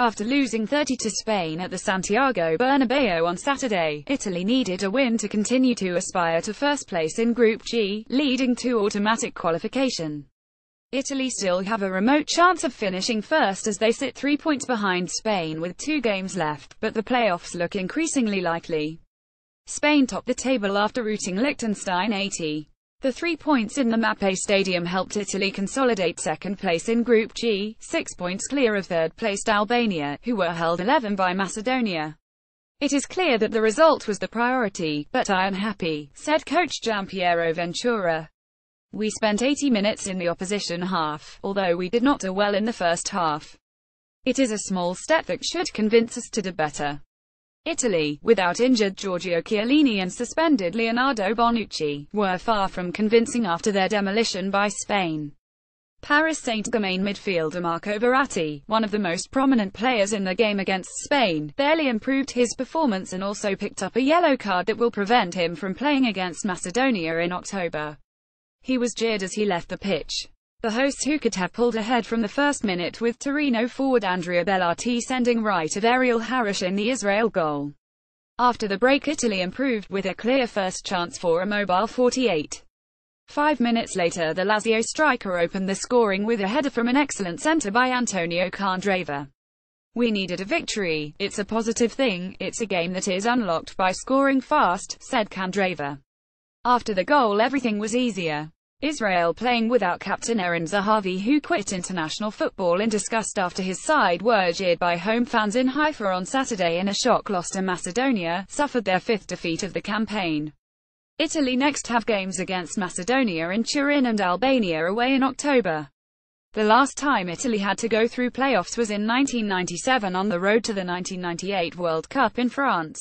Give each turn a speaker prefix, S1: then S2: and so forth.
S1: After losing 30 to Spain at the Santiago Bernabeu on Saturday, Italy needed a win to continue to aspire to first place in Group G, leading to automatic qualification. Italy still have a remote chance of finishing first as they sit three points behind Spain with two games left, but the playoffs look increasingly likely. Spain topped the table after routing Liechtenstein 80. The three points in the Mapei Stadium helped Italy consolidate second place in Group G, six points clear of third-placed Albania, who were held 11 by Macedonia. It is clear that the result was the priority, but I am happy, said coach Giampiero Ventura. We spent 80 minutes in the opposition half, although we did not do well in the first half. It is a small step that should convince us to do better. Italy, without injured Giorgio Chiellini and suspended Leonardo Bonucci, were far from convincing after their demolition by Spain. Paris Saint-Germain midfielder Marco Verratti, one of the most prominent players in the game against Spain, barely improved his performance and also picked up a yellow card that will prevent him from playing against Macedonia in October. He was jeered as he left the pitch. The hosts who could have pulled ahead from the first minute with Torino forward Andrea Bellotti sending right of Ariel Harush in the Israel goal. After the break Italy improved with a clear first chance for Immobile 48. Five minutes later the Lazio striker opened the scoring with a header from an excellent centre by Antonio Candreva. We needed a victory, it's a positive thing, it's a game that is unlocked by scoring fast, said Candreva. After the goal everything was easier. Israel playing without captain Eran Zahavi who quit international football in disgust after his side were jeered by home fans in Haifa on Saturday in a shock loss to Macedonia, suffered their fifth defeat of the campaign. Italy next have games against Macedonia in Turin and Albania away in October. The last time Italy had to go through playoffs was in 1997 on the road to the 1998 World Cup in France.